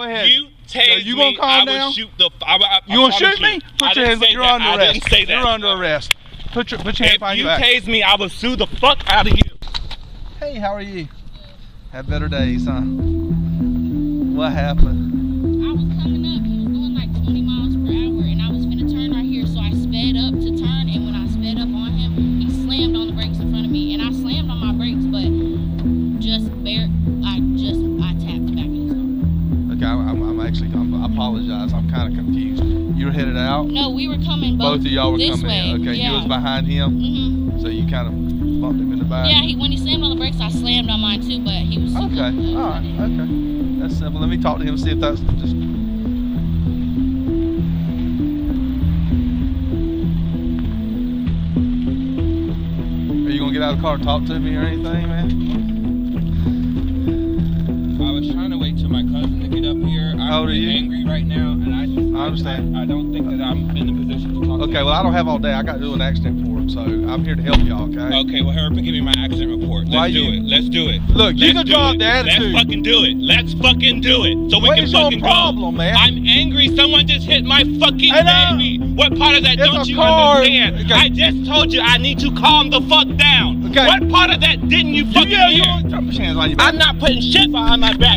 Go ahead. you tase you gonna me, calm I down? will shoot the. I, I, I You gonna promise shoot me? you. Put I your didn't hands up. say You're that. under I arrest. didn't say that. You're under arrest. Put your put your hands If behind you your back. tase me, I will sue the fuck out of you. Hey, how are you? Had better days, huh? What happened? I was coming up, apologize. I'm kind of confused. You were headed out. No, we were coming both, Both of y'all were this coming way. in. Okay, yeah. you was behind him, hmm so you kind of bumped him in the back. Yeah, he, when he slammed on the brakes, I slammed on mine too, but he was. Okay, all right, okay. That's simple. Let me talk to him see if that's just. Are you gonna get out of the car and talk to me or anything, man? How old are you? angry right now, and I just, I understand. I, I don't think that I'm in a position to talk. Okay, you. well I don't have all day. I got to do an accident report, so I'm here to help y'all. Okay. Okay, well, hurry up and give me my accident report. Let's Why do you- it. Let's do it. Look, you Let's can do drop it. the attitude. Let's fucking do it. Let's fucking do it. So we What can is your fucking problem, go. man? I'm angry. Someone just hit my fucking I know. baby. What part of that It's don't you car. understand? Okay. I just told you I need to calm the fuck down. Okay. What part of that didn't you fucking yeah, you hear? don't your hands on. I'm not putting shit behind my back.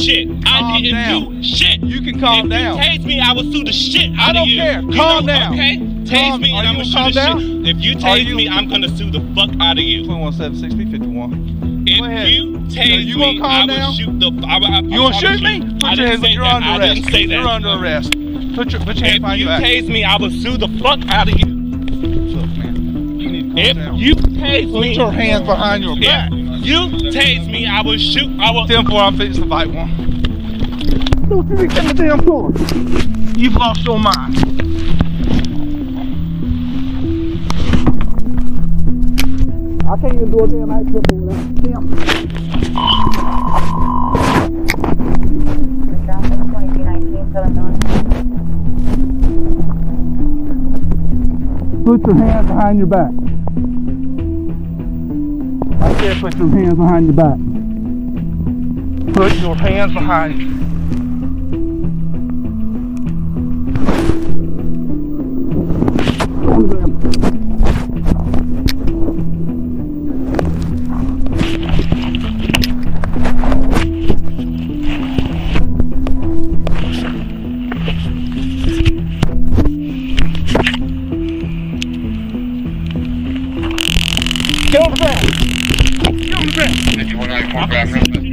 I didn't do. I didn't down. do shit. You can calm if down. you tase me, I will sue the shit out I don't of you. care. You Calm know, down. Okay? Tase Calm- me and I'm gonna calm sue the down? shit. If you tase you- me, I'm gonna sue the fuck out of you. 2176 51. If you tase you me, calm I will down? shoot the. I, I, I You gonna shoot me? Put your hands You're under I arrest. didn't say that. You're under arrest. Put your put your If you tase me, I will sue the fuck out of you. Look, man, you need to calm If down. you tase put your hands behind your back. If you tase me, I will shoot. I will. 10 4, I'm fixing to fight one. Don't you reach on the damn floor. You've lost your mind. I can't even do a damn action without damn. Put your hands behind your back. Said put your hands behind your back. Put your hands behind conversa.